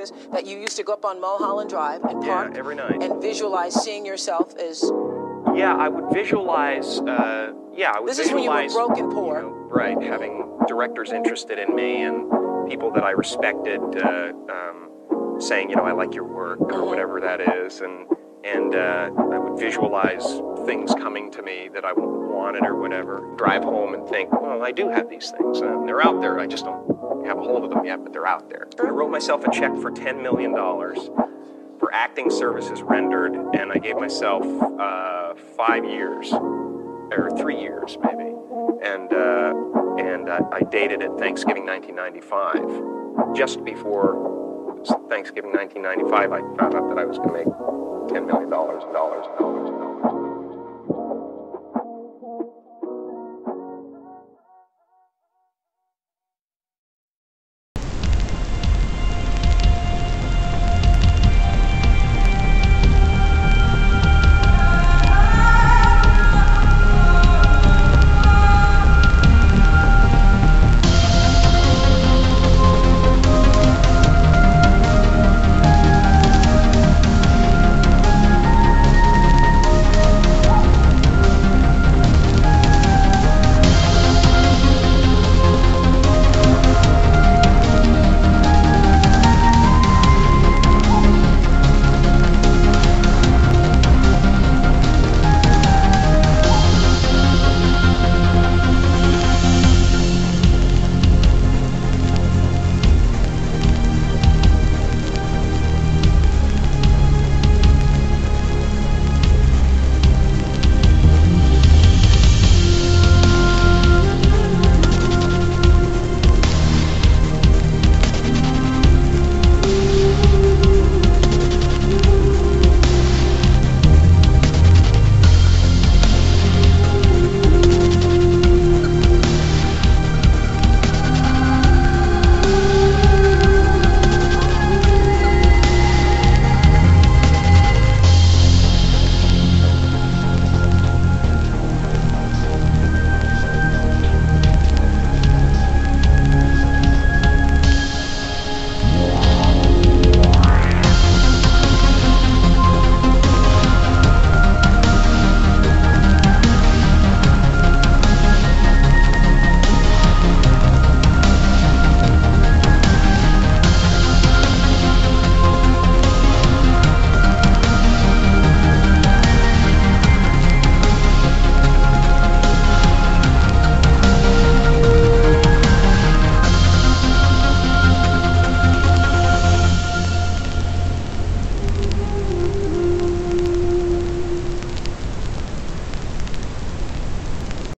This or hear this? That you used to go up on Mulholland Drive and park Yeah, every night. and visualize seeing yourself as Yeah, I would visualize. Uh, yeah, I would This is when you were broke and poor. you know, right, having directors interested in me and people that I respected uh, um, saying, you know, I like your work or Mhm. whatever that is, and and uh, I would visualize things coming to me that I wanted or whatever. Drive home and think, well, I do have these things, and they're out there. I just don't have a hold of them yet, but they're out there. I wrote myself a check for ten million dollars for acting services rendered, and I gave myself uh, five years, or three years maybe, and uh, and I, I dated it Thanksgiving 1995. Just before Thanksgiving 1995, I found out that I was going to make ten million dollars and dollars and dollars and dollars.